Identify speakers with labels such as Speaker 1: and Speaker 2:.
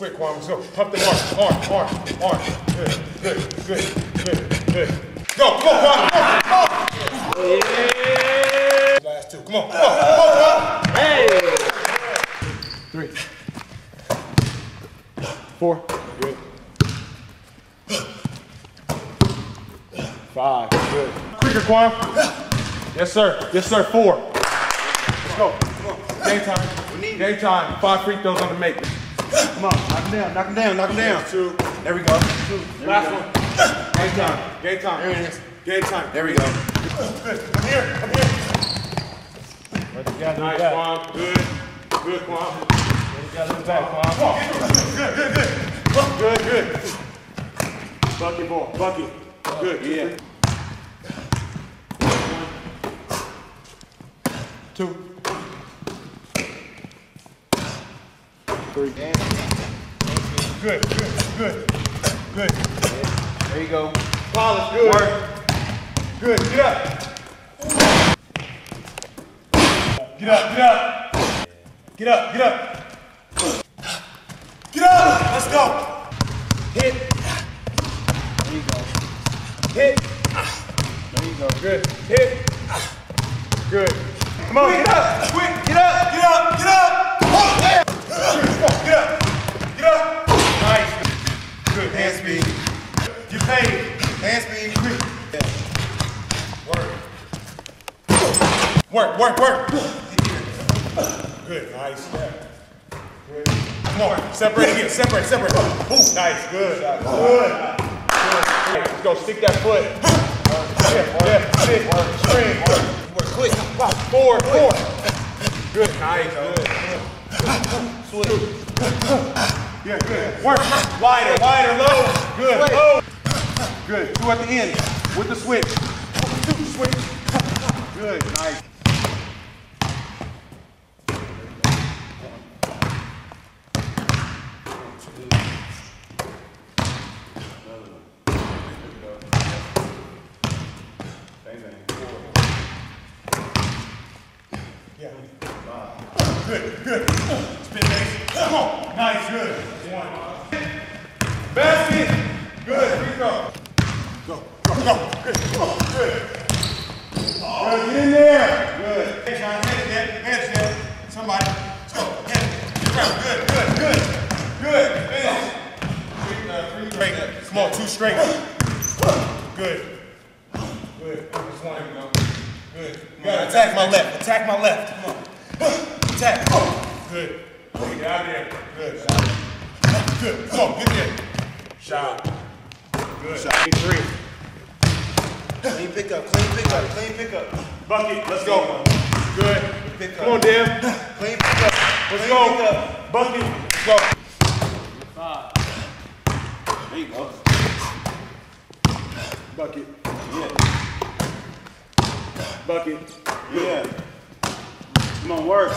Speaker 1: Quick, Quan. Let's go. Pump the arm, arm, arm, arm. Good, good, good, good, good. Go, come on, Quan. Come on. Yeah. Last two. Come on, come on, come on.
Speaker 2: Hey.
Speaker 1: Three. Four. Good. Five. Good. Quicker, Quan. Yes, sir. Yes, sir. Four. Let's go. Come on. Game time. Game time. Five free throws on the make.
Speaker 2: Come on, knock him down, knock him down, knock him down.
Speaker 1: Two.
Speaker 2: There we go.
Speaker 1: Two. Last one. Game time. Game time.
Speaker 2: There it is.
Speaker 1: Game time.
Speaker 2: There we go.
Speaker 1: Good. I'm here. I'm here. Nice, Quan. Good. Good, Quan. Come on. Good, good, good. Good, good. Bucket ball. Bucket. Good. Yeah. Two. Three. Good, good, good. Good.
Speaker 2: There you go.
Speaker 1: Polish, good.
Speaker 2: Work.
Speaker 1: Good, get up. Get up, get up. Get up, get up. Get up, let's go. Hit.
Speaker 2: There you go.
Speaker 1: Hit.
Speaker 2: There you go.
Speaker 1: Good. Hit. Good. Come on, get up. Quick, get up, get up, get up. Oh, yeah. Come on, get up. Get up. Nice. Good.
Speaker 2: Hand speed.
Speaker 1: You paid.
Speaker 2: Hand speed.
Speaker 1: Work, work, work. Good, nice. Good. Come on, separate again, separate, separate. Ooh, nice, good. Good. Good. Let's go, stick that foot. Yeah, yeah, stick, string.
Speaker 2: Work quick.
Speaker 1: Four, four. Good, nice, good.
Speaker 2: Switch.
Speaker 1: Yeah, good. Work. Wider, wider, low. Good, low. Good. Two at the end with the switch. Switch. Good, nice. Yeah. Good, good. Spin base. Come on. Nice, good. One. Basket. Good. Free throw. Go, go, go. Good. Good. Good. Get in there. Good. Hey, Sean. Head step. Head step. Somebody. Let's go. Head. Get around. Good, good, good. Good. Finish. Three, uh, three straight. Come on, two straight. Good. Good. Just one. Good. You gotta attack my left. Attack my left. Come on. Attack. Good. Get out of there. Good. Good. Come on, get there. Shot. Good. Shot. Three.
Speaker 2: Clean pickup, clean pickup, clean pickup.
Speaker 1: Bucket. Let's go. Good.
Speaker 2: Pickup.
Speaker 1: Come on, Dev.
Speaker 2: Clean pickup.
Speaker 1: Let's
Speaker 2: clean
Speaker 1: go.
Speaker 2: Pickup.
Speaker 1: Bucket. Let's go.
Speaker 2: There you go.
Speaker 1: Bucket. Bucket.
Speaker 2: Yeah. Come on, work.